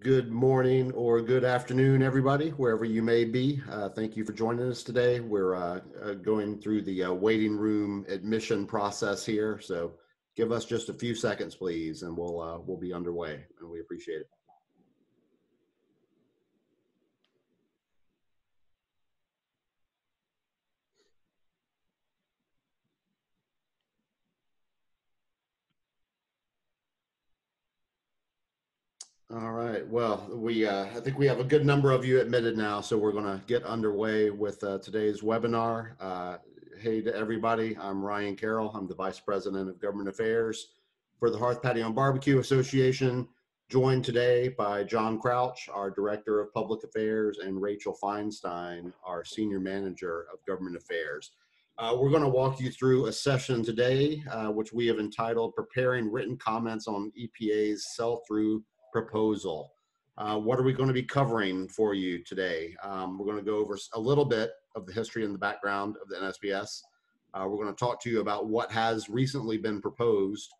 Good morning or good afternoon, everybody, wherever you may be. Uh, thank you for joining us today. We're uh, uh, going through the uh, waiting room admission process here, so give us just a few seconds, please, and we'll uh, we'll be underway, and we appreciate it. All right. Well, we uh, I think we have a good number of you admitted now, so we're going to get underway with uh, today's webinar. Uh, hey to everybody. I'm Ryan Carroll. I'm the Vice President of Government Affairs for the Hearth Patio and Barbecue Association. Joined today by John Crouch, our Director of Public Affairs, and Rachel Feinstein, our Senior Manager of Government Affairs. Uh, we're going to walk you through a session today, uh, which we have entitled Preparing Written Comments on EPA's Sell Through proposal. Uh, what are we going to be covering for you today? Um, we're going to go over a little bit of the history and the background of the NSPS. Uh, we're going to talk to you about what has recently been proposed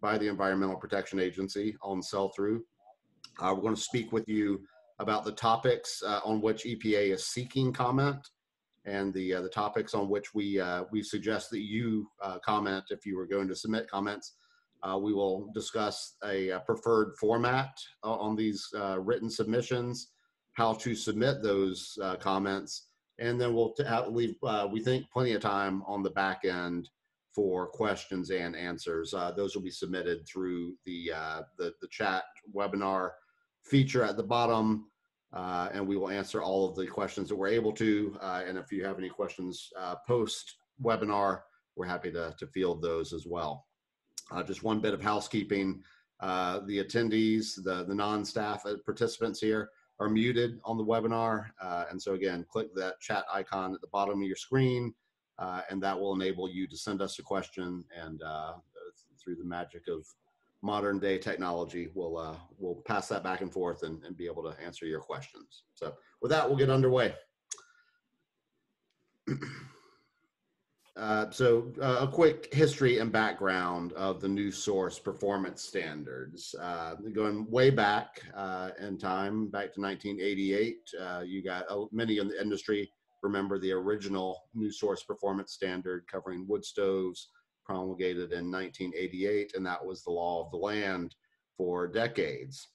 by the Environmental Protection Agency on sell through. Uh, we're going to speak with you about the topics uh, on which EPA is seeking comment and the uh, the topics on which we uh, we suggest that you comment if you were going to submit comments uh, we will discuss a, a preferred format uh, on these uh, written submissions, how to submit those uh, comments, and then we'll leave, uh, we think, plenty of time on the back end for questions and answers. Uh, those will be submitted through the, the, the, chat webinar feature at the bottom, and we will answer all of the questions that we're able to. and if you have any questions post webinar, we're happy to, to field those as well. Uh, just one bit of housekeeping. Uh, the attendees, the, the non-staff participants here are muted on the webinar. Uh, and so again, click that chat icon at the bottom of your screen uh, and that will enable you to send us a question and uh, through the magic of modern day technology, we'll, uh, we'll pass that back and forth and, and be able to answer your questions. So with that, we'll get underway. Uh, so uh, a quick history and background of the new source performance standards. Uh, going way back uh, in time, back to 1988, uh, you got many in the industry remember the original new source performance standard covering wood stoves promulgated in 1988, and that was the law of the land for decades.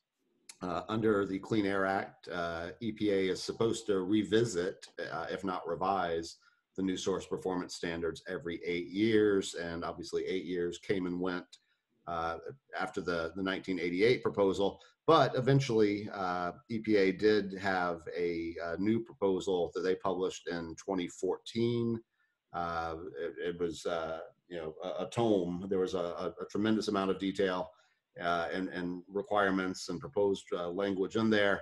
under the Clean Air Act, EPA is supposed to revisit, if not revise, the new source performance standards every eight years. And obviously, eight years came and went uh, after the, the 1988 proposal. But eventually, uh, EPA did have a, a, new proposal that they published in 2014. Uh, it, it, was, uh, you know, a, a, tome. There was a, a, tremendous amount of detail uh, and, and requirements and proposed uh, language in there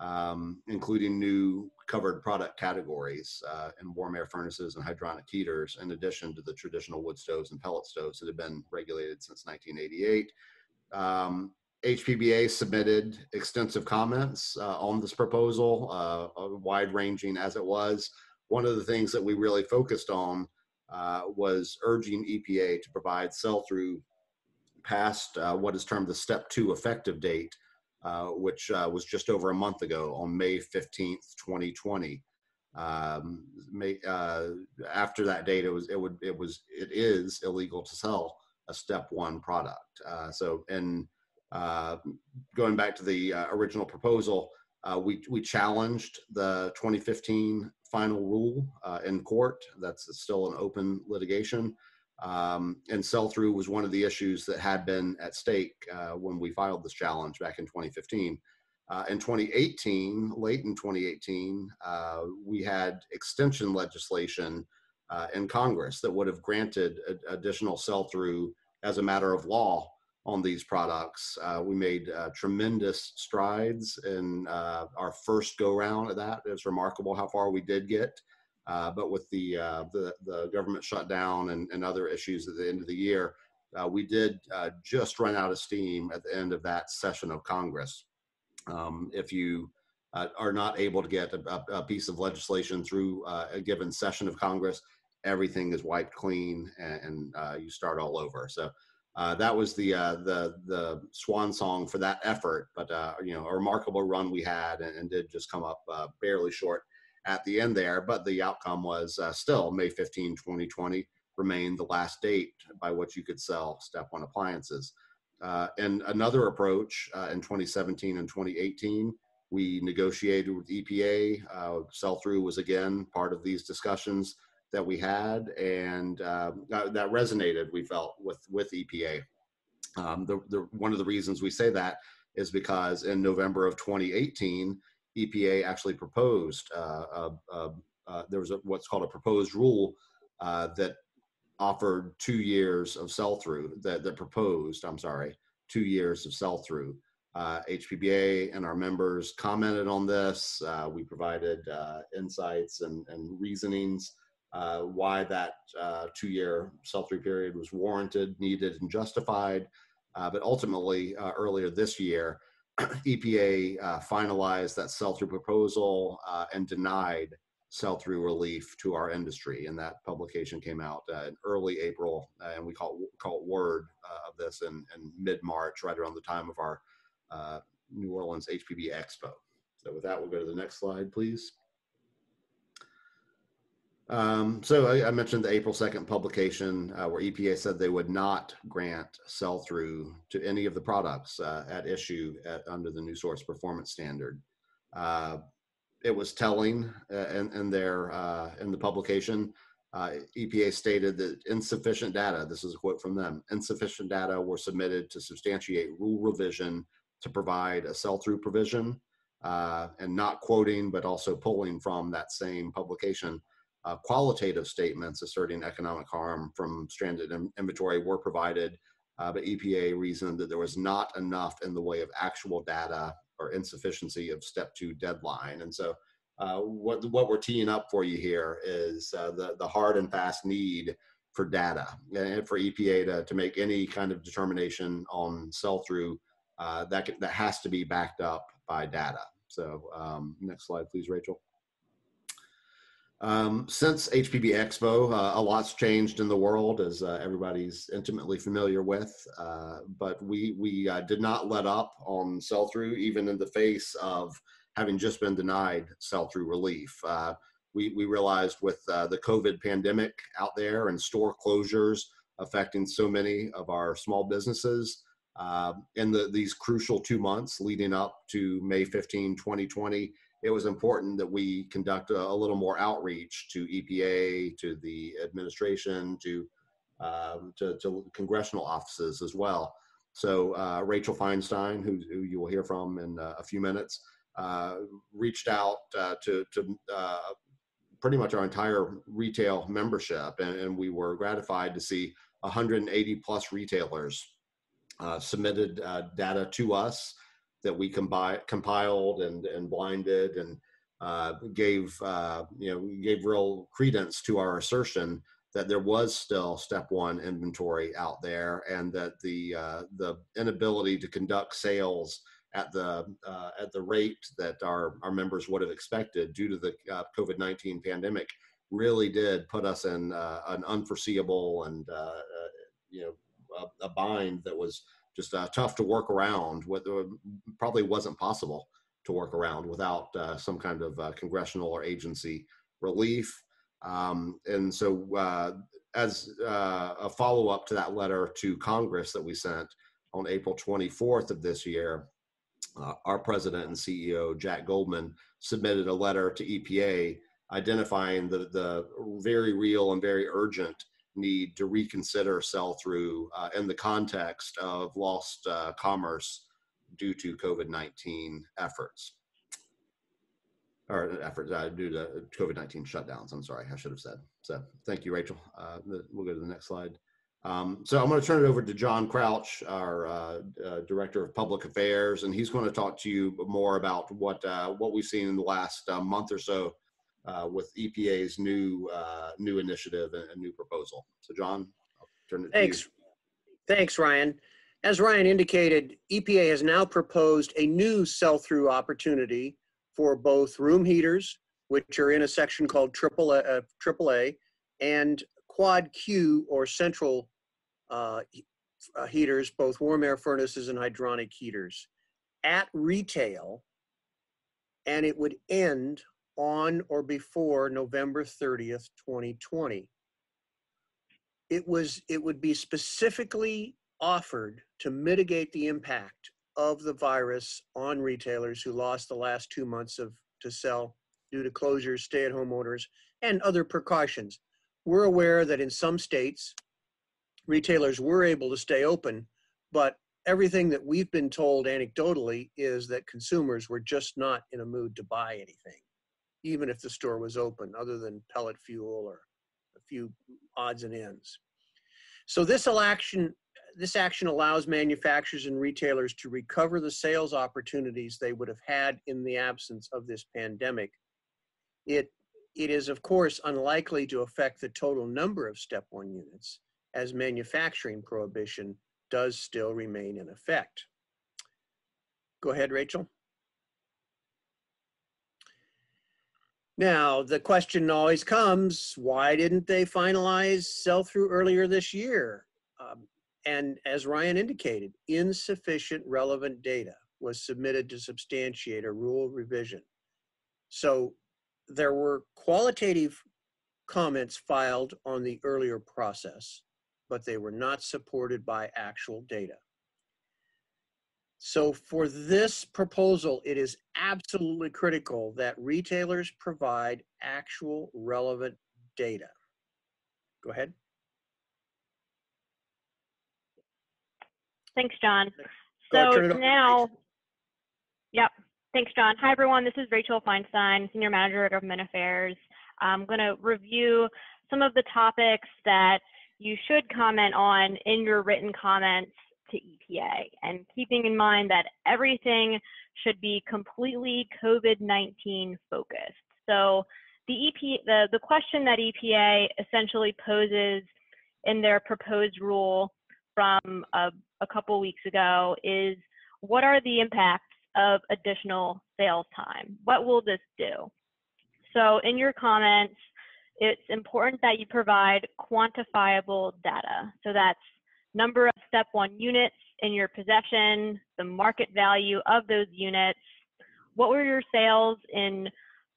um, including new covered product categories uh, in warm air furnaces and hydronic heaters, in addition to the traditional wood stoves and pellet stoves that have been regulated since 1988. Um, HPBA submitted extensive comments uh, on this proposal, uh, wide ranging as it was. One of the things that we really focused on uh, was urging EPA to provide sell through past uh, what is termed the step two effective date uh, which uh, was just over a month ago on May 15th, 2020. Um, May, uh, after that date, it was it would it was it is illegal to sell a step one product. Uh, so, and uh, going back to the original proposal, we we challenged the 2015 final rule in court. That's still an open litigation. Um, and sell through was one of the issues that had been at stake uh, when we filed this challenge back in 2015. Uh, in 2018, late in 2018, uh, we had extension legislation uh, in Congress that would have granted a, additional sell through as a matter of law on these products. Uh, we made uh, tremendous strides in our first go round of that. It's remarkable how far we did get. Uh, but with the, uh, the, the government shutdown and, and other issues at the end of the year, uh, we did uh, just run out of steam at the end of that session of Congress. Um, if you uh, are not able to get a, a piece of legislation through uh, a given session of Congress, everything is wiped clean and, and you start all over. So that was the the the swan song for that effort. But you know, a remarkable run we had, and, and did just come up barely short at the end there. But the outcome was uh, still May 15, 2020 remained the last date by which you could sell Step One appliances. Uh, and another approach in 2017 and 2018 we negotiated with EPA. Uh, sell through was again part of these discussions that we had, and uh, that resonated. We felt with with EPA. Um, the, the, one of the reasons we say that is because in November of 2018, EPA actually proposed uh, there was a, what's called a proposed rule uh, that offered two years of sell through that, that proposed. I'm sorry, two years of sell through. Uh, HPBA and our members commented on this. Uh, we provided uh, insights and, and reasonings uh, why that uh, two-year sell-through period was warranted, needed, and justified. Uh, but ultimately, earlier this year, EPA uh, finalized that sell-through proposal uh, and denied sell-through relief to our industry. And that publication came out uh, in early April, and we call call it word of this in, in mid-March, right around the time of our uh, New Orleans HPB Expo. So with that, we'll go to the next slide, please. Um, so I, I, mentioned the April 2nd publication uh, where EPA said they would not grant sell-through to any of the products uh, at issue at, under the new source performance standard. Uh, it was telling uh, in, in, their uh, in the publication. Uh, EPA stated that insufficient data, this is a quote from them, insufficient data were submitted to substantiate rule revision to provide a sell-through provision uh, and not quoting, but also pulling from that same publication. Uh, qualitative statements asserting economic harm from stranded in inventory were provided, uh, but EPA reasoned that there was not enough in the way of actual data or insufficiency of step two deadline. And so uh, what, what we're teeing up for you here is uh, the, the hard and fast need for data and for EPA to, to make any kind of determination on sell-through uh, that, that has to be backed up by data. So um, next slide, please, Rachel. Um, since HPB Expo, uh, a lot's changed in the world, as uh, everybody's intimately familiar with. Uh, but we we uh, did not let up on sell through, even in the face of having just been denied sell through relief. Uh, we we realized with uh, the COVID pandemic out there and store closures affecting so many of our small businesses, in the, these crucial two months leading up to May 15, 2020, it was important that we conduct a, a little more outreach to EPA, to the administration, to, um, to, to, congressional offices as well. So uh, Rachel Feinstein, who, who, you will hear from in uh, a few minutes, uh, reached out uh, to, to pretty much our entire retail membership, and, and we were gratified to see 180 plus retailers uh, submitted uh, data to us that we combi- compiled and, and blinded and uh, gave uh, you know gave real credence to our assertion that there was still step one inventory out there and that the uh, the inability to conduct sales at the uh, at the rate that our our members would have expected due to the COVID nineteen pandemic really did put us in an unforeseeable and you know a, a bind that was just uh, tough to work around. What uh, probably wasn't possible to work around without uh, some kind of uh, congressional or agency relief. Um, and so, uh, as uh, a follow up to that letter to Congress that we sent on April 24th of this year, our president and CEO, Jack Goldman, submitted a letter to EPA identifying the, the very real and very urgent need to reconsider sell through uh, in the context of lost uh, commerce due to COVID 19 efforts. Or efforts uh, due to COVID 19 shutdowns. I'm sorry, I should have said. So thank you, Rachel. Uh, we'll go to the next slide. Um, so I'm going to turn it over to John Crouch, our uh, uh, Director of Public Affairs, and he's going to talk to you more about what what we've seen in the last month or so uh, with EPA's new uh, new initiative and, new proposal. So, John, I'll turn it Thanks. to you. Thanks, Ryan. As Ryan indicated, EPA has now proposed a new sell-through opportunity for both room heaters, which are in a section called AAA, uh, AAA and Quad Q or central uh, uh, heaters, both warm air furnaces and hydronic heaters, at retail, and it would end on or before November 30th, 2020. It was it would be specifically offered to mitigate the impact of the virus on retailers who lost the last two months of to sell due to closures, stay-at-home orders, and other precautions. We're aware that in some states, retailers were able to stay open, but everything that we've been told anecdotally is that consumers were just not in a mood to buy anything, even if the store was open, other than pellet fuel or a few odds and ends. So this action, this action allows manufacturers and retailers to recover the sales opportunities they would have had in the absence of this pandemic. It, it is, of course, unlikely to affect the total number of step one units, as manufacturing prohibition does still remain in effect. Go ahead, Rachel. Now, the question always comes, why didn't they finalize sell-through earlier this year? Um, and as Ryan indicated, insufficient relevant data was submitted to substantiate a rule revision. So there were qualitative comments filed on the earlier process but they were not supported by actual data. So for this proposal, it is absolutely critical that retailers provide actual relevant data. Go ahead. Thanks, John. So now, yep. Thanks, John. Hi, everyone. This is Rachel Feinstein, Senior Manager of Government Affairs. I'm going to review some of the topics that you should comment on in your written comments to EPA and keeping in mind that everything should be completely COVID-19 focused. So the, the, the question that EPA essentially poses in their proposed rule from a, a couple weeks ago is what are the impacts of additional sales time? What will this do? So in your comments, it's important that you provide quantifiable data. So that's number of step one units in your possession, the market value of those units. What were your sales in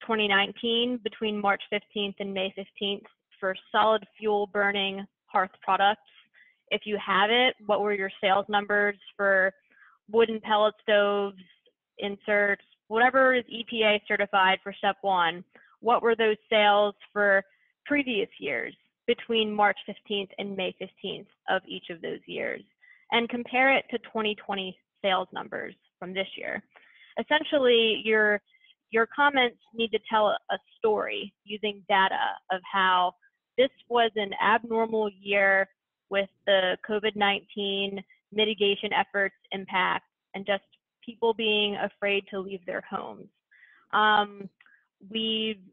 2019 between March 15th and May 15th for solid fuel burning hearth products? If you have it, what were your sales numbers for wooden pellet stoves, inserts, whatever is EPA certified for step one? what were those sales for previous years between March 15th and May 15th of each of those years and compare it to 2020 sales numbers from this year. Essentially, your your comments need to tell a story using data of how this was an abnormal year with the COVID-19 mitigation efforts impact and just people being afraid to leave their homes. Um, we've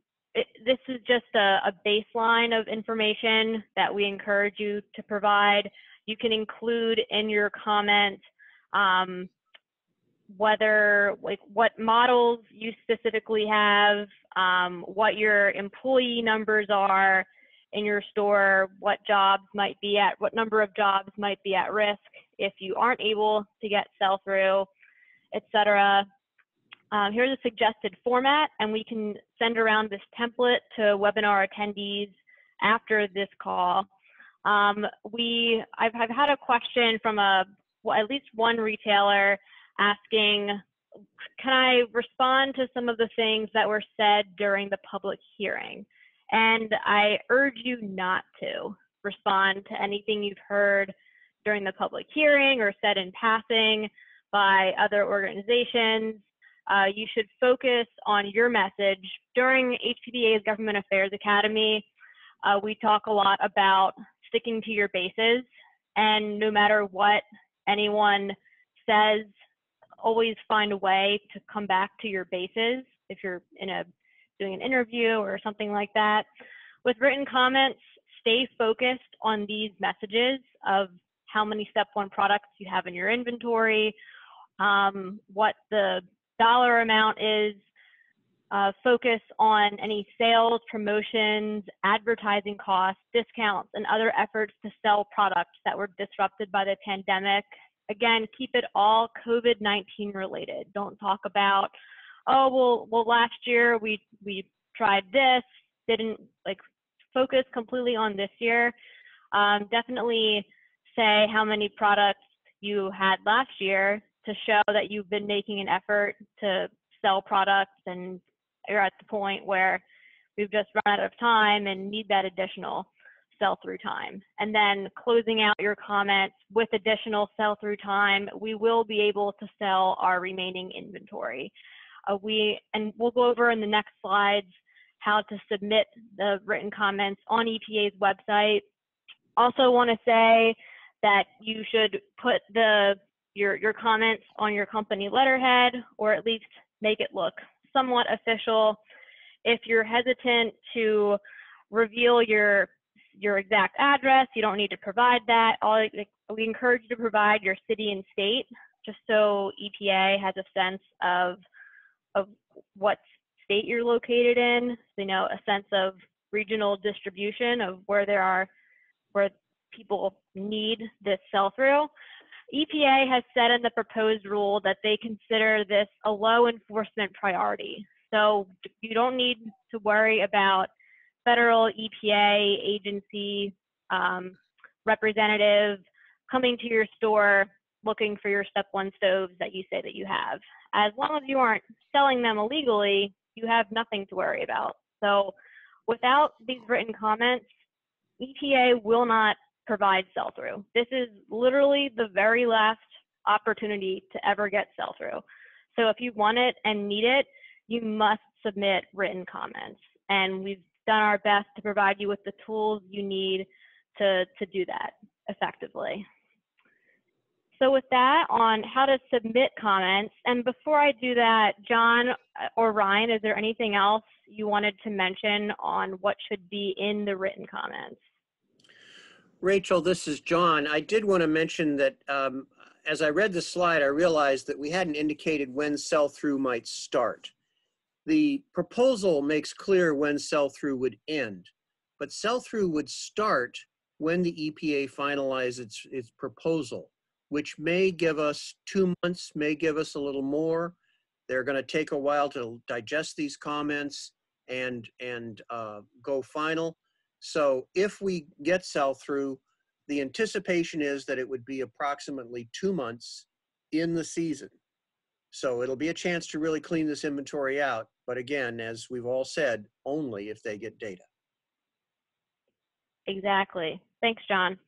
this is just a, a baseline of information that we encourage you to provide. You can include in your comment um, whether like what models you specifically have, um, what your employee numbers are in your store, what jobs might be at, what number of jobs might be at risk if you aren't able to get sell through, et cetera. Um, here's a suggested format, and we can send around this template to webinar attendees after this call. Um, we, I've, I've, had a question from a, well, at least one retailer asking, can I respond to some of the things that were said during the public hearing? And I urge you not to respond to anything you've heard during the public hearing or said in passing by other organizations uh, you should focus on your message. During HPBA's Government Affairs Academy, uh, we talk a lot about sticking to your bases, and no matter what anyone says, always find a way to come back to your bases if you're in a doing an interview or something like that. With written comments, stay focused on these messages of how many step one products you have in your inventory, um, what the dollar amount is uh, focus on any sales, promotions, advertising costs, discounts, and other efforts to sell products that were disrupted by the pandemic. Again, keep it all COVID-19 related. Don't talk about, oh, well, well, last year we we tried this, didn't like focus completely on this year. Um, definitely say how many products you had last year to show that you've been making an effort to sell products and you're at the point where we've just run out of time and need that additional sell through time. And then closing out your comments with additional sell through time, we will be able to sell our remaining inventory. Uh, we and we'll go over in the next slides how to submit the written comments on EPA's website. Also want to say that you should put the your your comments on your company letterhead or at least make it look somewhat official. If you're hesitant to reveal your your exact address, you don't need to provide that. All, we encourage you to provide your city and state, just so EPA has a sense of of what state you're located in. So, you know, a sense of regional distribution of where there are where people need this sell through. EPA has said in the proposed rule that they consider this a low enforcement priority. So you don't need to worry about federal EPA agency um, representative coming to your store looking for your step one stoves that you say that you have. As long as you aren't selling them illegally, you have nothing to worry about. So without these written comments, EPA will not provide sell through. This is literally the very last opportunity to ever get sell through. So if you want it and need it, you must submit written comments. And we've done our best to provide you with the tools you need to, to do that effectively. So with that on how to submit comments, and before I do that, John or Ryan, is there anything else you wanted to mention on what should be in the written comments? Rachel, this is John. I did want to mention that um, as I read the slide, I realized that we hadn't indicated when sell-through might start. The proposal makes clear when sell-through would end, but sell-through would start when the EPA finalizes its, its proposal, which may give us two months, may give us a little more. They're going to take a while to digest these comments and, and uh, go final. So if we get sell through, the anticipation is that it would be approximately two months in the season. So it'll be a chance to really clean this inventory out. But again, as we've all said, only if they get data. Exactly. Thanks, John.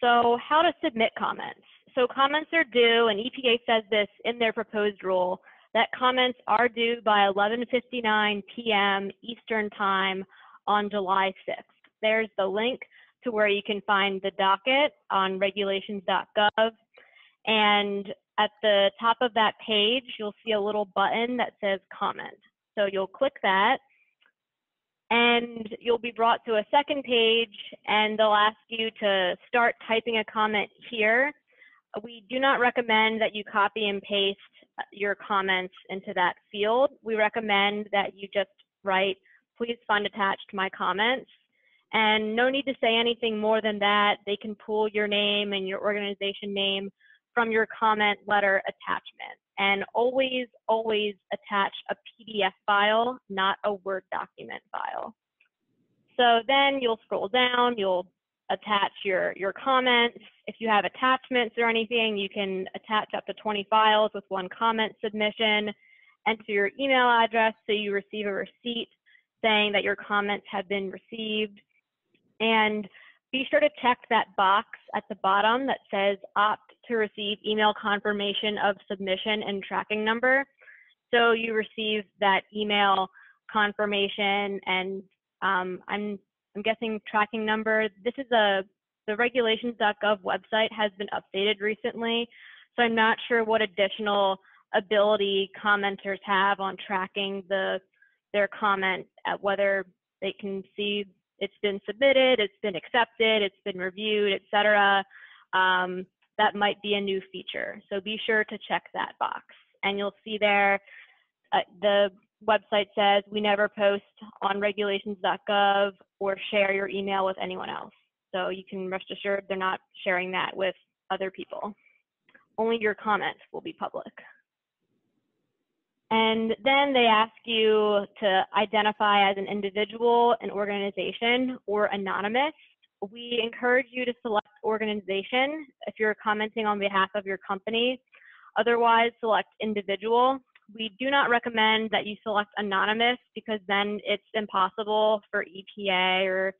So how to submit comments. So comments are due, and EPA says this in their proposed rule, that comments are due by 11.59 p.m. Eastern Time on July 6th. There's the link to where you can find the docket on regulations.gov. And at the top of that page, you'll see a little button that says comment. So you'll click that and you'll be brought to a second page and they'll ask you to start typing a comment here. We do not recommend that you copy and paste your comments into that field. We recommend that you just write please find attached my comments. And no need to say anything more than that. They can pull your name and your organization name from your comment letter attachment. And always, always attach a PDF file, not a Word document file. So then you'll scroll down, you'll attach your, your comments. If you have attachments or anything, you can attach up to 20 files with one comment submission. Enter your email address so you receive a receipt saying that your comments have been received. And be sure to check that box at the bottom that says opt to receive email confirmation of submission and tracking number. So you receive that email confirmation and um, I'm, I'm guessing tracking number. This is a, the regulations.gov website has been updated recently. So I'm not sure what additional ability commenters have on tracking the their comment at whether they can see it's been submitted, it's been accepted, it's been reviewed, etc. Um, that might be a new feature. So be sure to check that box. And you'll see there uh, the website says we never post on regulations.gov or share your email with anyone else. So you can rest assured they're not sharing that with other people. Only your comments will be public. And then they ask you to identify as an individual, an organization, or anonymous. We encourage you to select organization if you're commenting on behalf of your company. Otherwise, select individual. We do not recommend that you select anonymous because then it's impossible for EPA or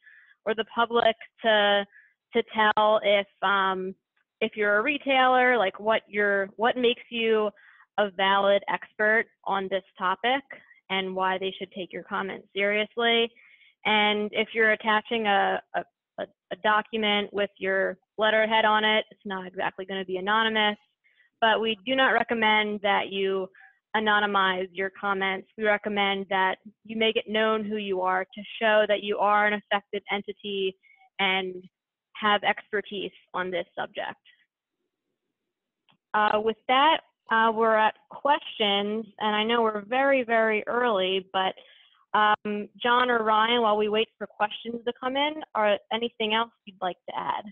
or the public to to tell if um, if you're a retailer, like what your what makes you a valid expert on this topic and why they should take your comments seriously. And if you're attaching a, a, a document with your letterhead on it, it's not exactly going to be anonymous, but we do not recommend that you anonymize your comments. We recommend that you make it known who you are to show that you are an affected entity and have expertise on this subject. Uh, with that, uh, we're at questions, and I know we're very, very early, but um, John or Ryan, while we wait for questions to come in, or anything else you'd like to add?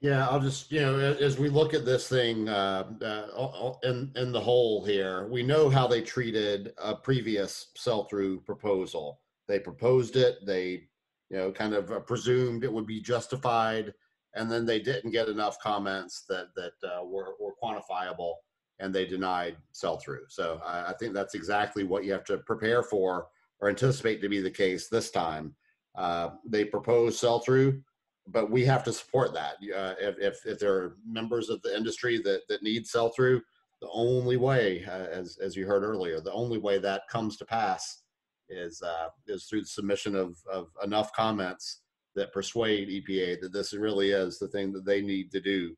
Yeah, I'll just, you know, as we look at this thing uh, uh, in, in the whole here, we know how they treated a previous sell-through proposal. They proposed it, they, you know, kind of uh, presumed it would be justified and then they didn't get enough comments that that uh, were, were quantifiable and they denied sell through so I, I, think that's exactly what you have to prepare for or anticipate to be the case this time. Uh, they propose sell through but we have to support that. Uh, if, if, there are members of the industry that, that need sell through the only way uh, as, as you heard earlier the only way that comes to pass is uh, is through the submission of, of enough comments that persuade EPA that this really is the thing that they need to do.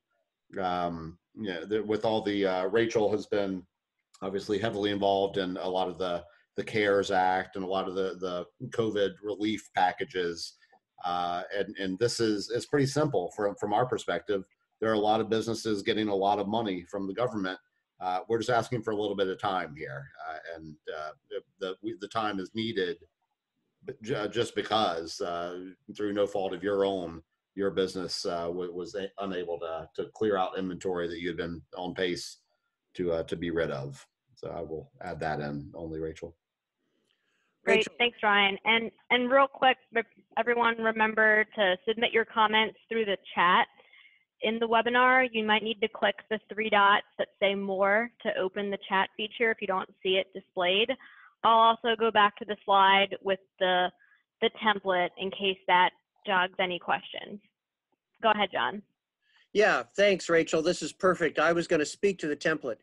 Um, you know, with all the uh, Rachel has been obviously heavily involved in a lot of the the CARES Act and a lot of the the COVID relief packages, uh, and and this is is pretty simple from from our perspective. There are a lot of businesses getting a lot of money from the government. Uh, we're just asking for a little bit of time here, uh, and uh, the the time is needed just because uh, through no fault of your own, your business uh, was unable to, to clear out inventory that you had been on pace to uh, to be rid of. So I will add that in only, Rachel. Great, Rachel. thanks, Ryan. And and real quick, everyone remember to submit your comments through the chat. In the webinar, you might need to click the three dots that say more to open the chat feature if you don't see it displayed. I'll also go back to the slide with the, the template in case that jogs any questions. Go ahead, John. Yeah, thanks, Rachel. This is perfect. I was going to speak to the template.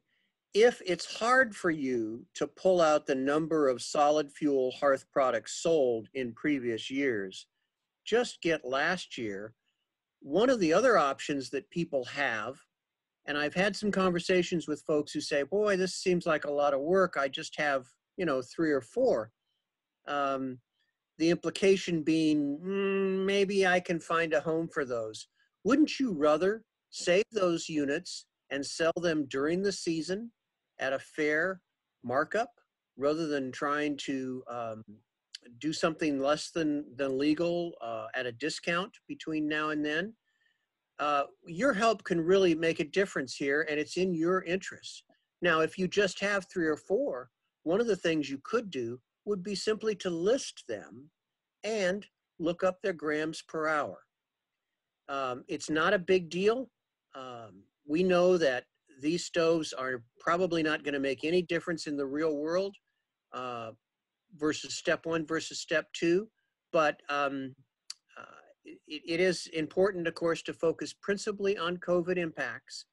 If it's hard for you to pull out the number of solid fuel hearth products sold in previous years, just get last year. One of the other options that people have, and I've had some conversations with folks who say, boy, this seems like a lot of work. I just have you know, three or four. Um, the implication being, mm, maybe I can find a home for those. Wouldn't you rather save those units and sell them during the season at a fair markup rather than trying to um, do something less than, than legal uh, at a discount between now and then? Uh, your help can really make a difference here and it's in your interest. Now, if you just have three or four, one of the things you could do would be simply to list them and look up their grams per hour. Um, it's not a big deal. Um, we know that these stoves are probably not going to make any difference in the real world uh, versus step one versus step two. But um, uh, it, it is important, of course, to focus principally on COVID impacts.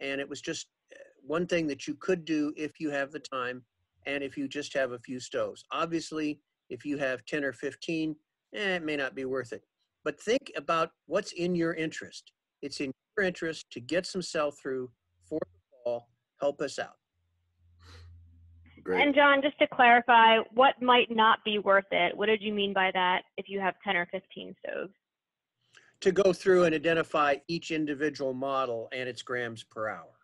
And it was just uh, one thing that you could do if you have the time and if you just have a few stoves. Obviously, if you have 10 or 15, eh, it may not be worth it. But think about what's in your interest. It's in your interest to get some sell through for the fall. Help us out. Great. And John, just to clarify, what might not be worth it? What did you mean by that if you have 10 or 15 stoves? To go through and identify each individual model and its grams per hour.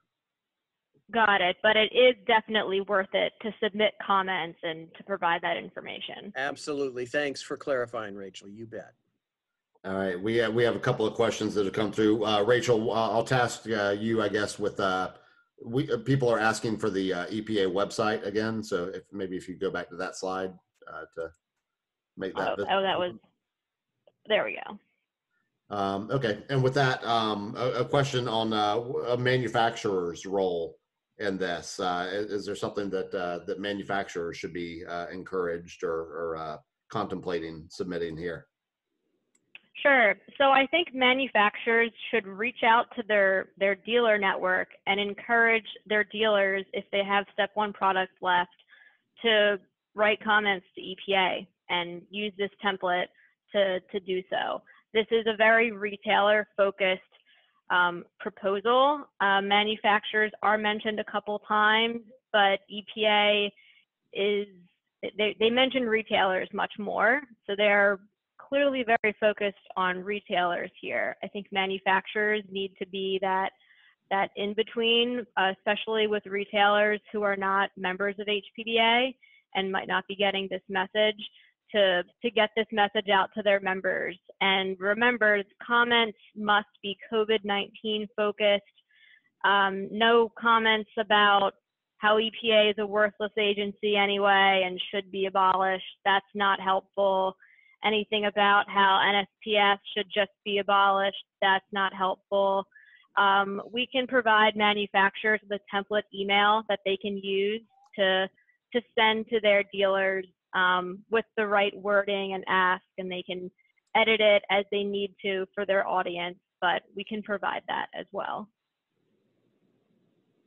Got it. But it is definitely worth it to submit comments and to provide that information. Absolutely. Thanks for clarifying, Rachel. You bet. All right, we have, we have a couple of questions that have come through. Uh, Rachel, uh, I'll task uh, you, I guess, with, uh, we, uh, people are asking for the uh, EPA website again. So if, maybe if you go back to that slide uh, to make Oh, that. oh, vis- that was, there we go. Um, okay, and with that, um, a, a question on uh, a manufacturer's role in this. Uh, is, there something that uh, that manufacturers should be uh, encouraged or, or uh, contemplating submitting here? Sure. So I think manufacturers should reach out to their, their dealer network and encourage their dealers, if they have step one products left, to write comments to EPA and use this template to, to do so. This is a very retailer focused um, proposal. Uh, manufacturers are mentioned a couple times, but EPA is, they, they mention retailers much more. So they're clearly very focused on retailers here. I think manufacturers need to be that that in between, uh, especially with retailers who are not members of HPBA and might not be getting this message to to get this message out to their members. And remember, comments must be COVID-19 focused. Um, no comments about how EPA is a worthless agency anyway and should be abolished. That's not helpful anything about how NSPS should just be abolished. That's not helpful. Um, we can provide manufacturers with a template email that they can use to to send to their dealers um, with the right wording and ask, and they can edit it as they need to for their audience. But we can provide that as well.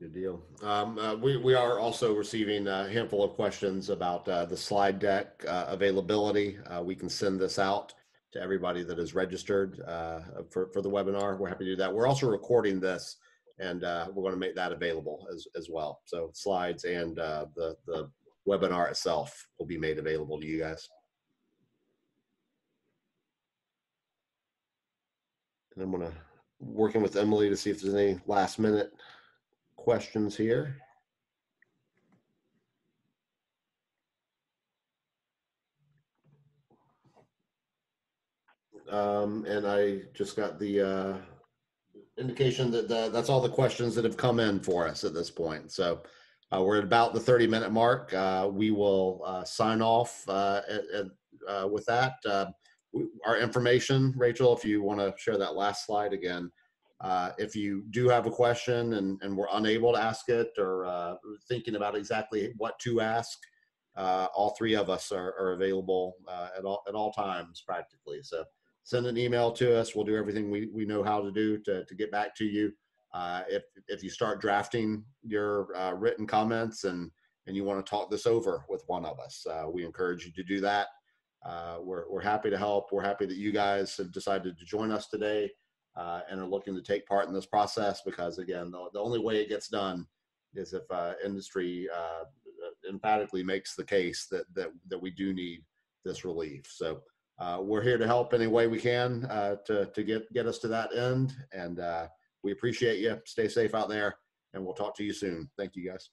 Good deal. Um, uh, we, we are also receiving a handful of questions about uh, the slide deck uh, availability. Uh, we can send this out to everybody that is registered uh, for, for the webinar. We're happy to do that. We're also recording this and we're going to make that available as, as well. So slides and uh, the, the webinar itself will be made available to you guys. And I'm to working with Emily to see if there's any last minute questions here. Um, and I just got the uh, indication that the, that's all the questions that have come in for us at this point. So uh, we're at about the 30 minute mark. Uh, we will uh, sign off uh, uh, with that. We- our information, Rachel, if you want to share that last slide again. Uh, if you do have a question and, and we're unable to ask it or thinking about exactly what to ask, all three of us are, are available at all at all times practically. So send an email to us. We'll do everything we, we know how to do to, to get back to you. Uh, if if you start drafting your uh, written comments and and you want to talk this over with one of us, uh, we encourage you to do that. Uh, we're we're happy to help. We're happy that you guys have decided to join us today uh, and are looking to take part in this process because again the, the only way it gets done is if industry emphatically makes the case that, that that we do need this relief so we're here to help any way we can to, to get get us to that end and we appreciate you. Stay safe out there and we'll talk to you soon. Thank you guys